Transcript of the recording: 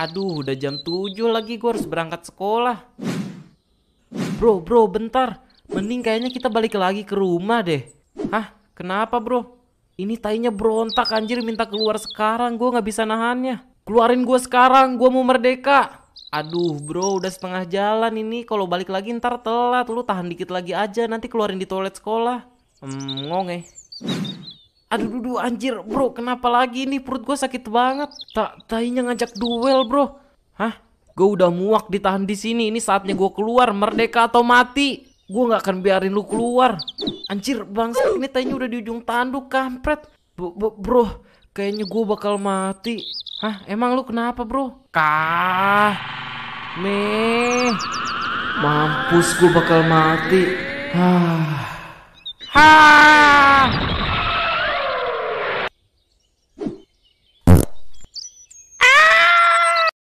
Aduh, udah jam 7 lagi gue harus berangkat sekolah. Bro, bro, bentar. Mending kayaknya kita balik lagi ke rumah deh. Hah? Kenapa bro? Ini tainya berontak anjir minta keluar sekarang. Gue nggak bisa nahannya. Keluarin gue sekarang, gue mau merdeka. Aduh bro, udah setengah jalan ini. Kalau balik lagi ntar telat. Lu tahan dikit lagi aja, nanti keluarin di toilet sekolah. Hmm, ngonge. Aduh, duduh, anjir, bro, kenapa lagi nih perut gue sakit banget? Tak, tainya ngajak duel, bro. Hah? Gue udah muak ditahan di sini. Ini saatnya gue keluar, merdeka atau mati. Gue nggak akan biarin lu keluar. Anjir, bangsa ini tainya udah di ujung tanduk, kampret. Bro, bro, bro kayaknya gue bakal mati. Hah? Emang lu kenapa, bro? Kah? Meh. Mampus gue bakal mati. Hah. Hah.